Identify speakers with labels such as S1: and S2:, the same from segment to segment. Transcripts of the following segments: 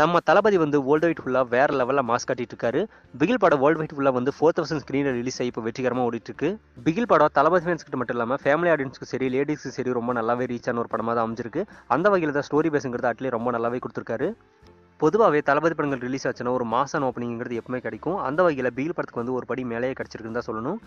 S1: நம்ம தளபதி வந்து world wide ஃபுல்லாக வேற லெவலில் மாஸ் காட்டிட்டு இருக்காரு. பிகில் படம் வேர்ல்டு வைட் ஃபுல்லாக வந்து ஃபோர் தௌசண்ட் ஸ்க்ரீனில் ரிலீஸ் ஆகி இப்போ வெற்றிகரமாக ஓடிட்டு இருக்கு. பிகில் படம் தளபதி ஃபேன்ஸ் கிட்ட மட்டும் இல்லாமல் ஃபேமிலி ஆடியன்ஸ்க்கு சரி லேடிஸ்க்கு சரி ரொம்ப நல்லாவே ரீச் ஆன ஒரு படமாக தான் அமைஞ்சிருக்கு. அந்த வகையில் தான் ஸ்டோரி பேஸுங்கிறது அட்லி ரொம்ப நல்லாவே கொடுத்துருக்காரு. பொதுவாகவே தளபதி படங்கள் ரிலீஸ் ஆச்சுன்னா ஒரு மாசான ஓப்பனிங்கிறது எப்பவுமே கிடைக்கும். அந்த வகையில் பிகில் படத்துக்கு வந்து ஒரு படி மேலேயே கிடச்சிருக்குன்னு தான் சொல்லணும்.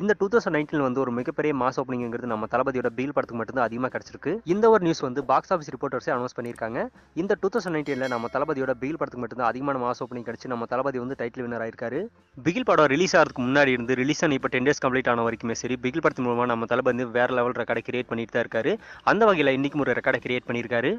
S1: இந்த டூ தௌசண்ட் நைன்டீன் வந்து ஒரு மிகப்பெரிய மாஸ் ஓப்பனிங்கிறது நம்ம தளபதியோட பிகில் படத்துக்கு மட்டும்தான் அதிகமாக கிடச்சிருக்கு. இந்த ஒரு நியூஸ் வந்து பாக்ஸ் ஆஃபீஸ் ரிப்போர்ட்டர்ஸே அனௌன்ஸ் பண்ணியிருக்காங்க. இந்த டூ தௌசண்ட் நைன்டீனில் நம்ம தளபதியோட பிகில் படத்துக்கு மட்டும்தான் அதிகமான மாஸ் ஓப்பனிங் கிடச்சி நம்ம தளபதி வந்து டைட்டில் வினர் ஆயிருக்காரு. பிகில் படம் ரிலீஸ் ஆகிறதுக்கு முன்னாடி இருந்து ரிலீஸ் ஆன இப்போ டென் டேஸ் கம்ப்ளீட் ஆன வரைக்குமே சரி பிகில் படத்தின் மூலமாக நம்ம தளபதி வந்து வேற லெவல் ரெக்கார்டை கிரியேட் பண்ணிட்டு தான் இருக்காரு. அந்த வகையில் இன்னைக்கும் ஒரு ரெக்கார்டை கிரியேட் பண்ணியிருக்காரு.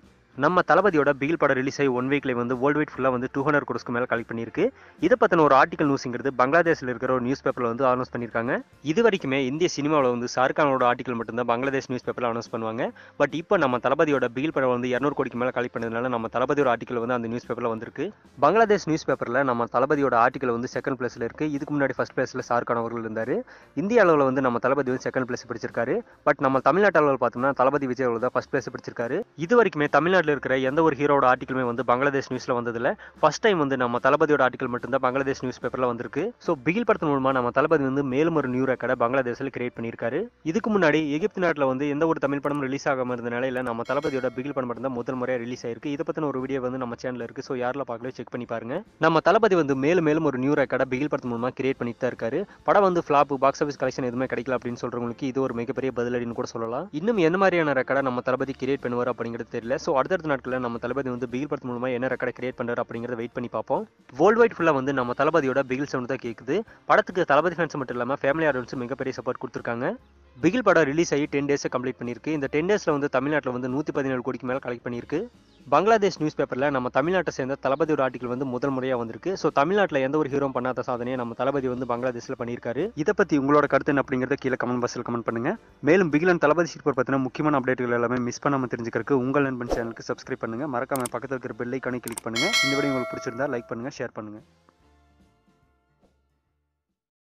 S1: நம்ம தளபதியோட பிகில் படம் ரிலீஸ் ஆகி ஒன் வீக்ல வந்து வேர்ல்டு வைட் ஃபுல்லாக வந்து டூ ஹண்ட்ரட் கோர்ஸ்க்கு மேலே கலெக்ட் பண்ணியிருக்கு. இதை பற்றின ஒரு ஆர்டிகல் நியூஸ்ங்கிறது பங்களாதேஷில் இருக்கிற ஒரு நியூஸ் பேப்பரில் வந்து அனௌன்ஸ் பண்ணியிருக்காங்க. இது வரைக்குமே இந்திய சினிமாவில் வந்து ஷாருக்கானோட ஆர்டிகல் மட்டும்தான் பங்களாதேஷ் நியூஸ் பேப்பரில் அனௌன்ஸ் பண்ணுவாங்க. பட் இப்போ நம்ம தளபதியோட பிகில் படம் வந்து இரநூறு கோடிக்கு மேலே கலெக்ட் பண்ணதுனால நம்ம தளபதியோட ஆர்டிகல் வந்து அந்த நியூஸ் பேப்பரில் வந்திருக்கு. பங்களாதேஷ் நியூஸ் பேப்பரில் நம்ம தளபதியோட ஆர்டிகல் வந்து செகண்ட் பிளேஸில் இருக்குது இதுக்கு முன்னாடி ஃபஸ்ட் பிளேஸில் ஷாருக்கான் அவர்கள் இருந்தார். இந்திய அளவில் வந்து நம்ம தளபதி வந்து செகண்ட் பிளேஸ் பிடிச்சிருக்காரு. பட் நம்ம தமிழ்நாட்டு அளவில் பார்த்தோம்னா தளபதி விஜய் அவர்கள் தான் ஃபஸ்ட் பிளேஸ் பிடிச்சிருக்காரு. இது வரைக்குமே தமிழ்நாடு தமிழ்நாட்டில் இருக்கிற எந்த ஒரு ஹீரோட ஆர்டிக்கலுமே வந்து பங்களாதேஷ் நியூஸ்ல வந்ததில்ல. ஃபஸ்ட் டைம் வந்து நம்ம தளபதியோட ஆர்டிக்கல் மட்டும்தான் பங்களாதேஷ் நியூஸ் பேப்பர்ல வந்திருக்கு. ஸோ பிகில் படத்தின் மூலமா நம்ம தளபதி வந்து மேலும் ஒரு நியூ ரெக்கார்டை பங்களாதேஷில் கிரியேட் பண்ணியிருக்காரு. இதுக்கு முன்னாடி எகிப்து நாட்டில் வந்து எந்த ஒரு தமிழ் படமும் ரிலீஸ் ஆகாமல் இருந்த நிலையில நம்ம தளபதியோட பிகில் படம் மட்டும் தான் முதல் முறையாக ரிலீஸ் ஆயிருக்கு. இதை பற்றின ஒரு வீடியோ வந்து நம்ம சேனலில் இருக்கு. ஸோ யாரில் பார்க்கல செக் பண்ணி பாருங்க. நம்ம தளபதி வந்து மேலும் மேலும் ஒரு நியூ ரெக்கார்டை பிகில் படத்தின் மூலமாக கிரியேட் பண்ணிட்டு தான் இருக்காரு. படம் வந்து ஃபிளாப் பாக்ஸ் ஆஃபீஸ் கலெக்ஷன் எதுவுமே கிடைக்கல அப்படின்னு சொல்றவங்களுக்கு இது ஒரு மிகப்பெரிய பதிலடின்னு கூட சொல்லலாம். இன்னும் என்ன மாதிரியான ரெக்கார்டை நம்ம தளபதி கிரியேட் பண்ணுவார் அப்படிங்கிறது தெரியல. ஸோ அடுத்தடுத்த நாட்களில் நம்ம தளபதி வந்து பிகில் படத்து மூலமா என்ன ரெக்கார்டை கிரியேட் பண்றாரு அப்படிங்கறத வெயிட் பண்ணி பார்ப்போம். வேர்ல்டு வைட் ஃபுல்லா வந்து நம்ம தளபதியோட பிகில் சவுண்ட் தான் கேக்குது. படத்துக்கு தளபதி ஃபேன்ஸ் மட்டும் இல்லாம ஃபேமிலி ஆடியன்ஸும் மிகப்பெரிய சப்போர்ட் கொடுத்துருக்காங்க. பிகில் படம் ரிலீஸ் ஆகி டென் டேஸை கம்ப்ளீட் பண்ணியிருக்கு. இந்த டென் டேஸில் வந்து தமிழ்நாட்டில் வந்து நூற்றி பதினேழு கோடிக்கு மேலே கலெக்ட் பண்ணியிருக்கு. பங்களாதேஷ் நியூஸ் பேப்பரில் நம்ம தமிழ்நாட்டை சேர்ந்த தளபதியோட ஆர்டிகல் வந்து முதல் முறையாக வந்திருக்கு. ஸோ தமிழ்நாட்டில் எந்த ஒரு ஹீரோ பண்ணாத சாதனையை நம்ம தளபதி வந்து பங்களாதேஷில் பண்ணியிருக்காரு. இதை பற்றி உங்களோட கருத்து என்ன அப்படிங்கிறத கீழே கமெண்ட் பாக்ஸில் கமெண்ட் பண்ணுங்க. மேலும் பிகிலன் தளபதி சீர்பர் பற்றின முக்கியமான அப்டேட்டுகள் எல்லாமே மிஸ் பண்ணாமல் தெரிஞ்சுக்கிறதுக்கு உங்கள் நண்பன் சேனலுக்கு சப்ஸ்கிரைப் பண்ணுங்க. மறக்காம பக்கத்தில் இருக்கிற பெல் கணக்கு கிளிக் பண்ணுங்க. இந்த வீடியோ உங்களுக்கு பிடிச்சிருந்தா லைக் பண்ணுங்க ஷேர் பண்ணுங்க.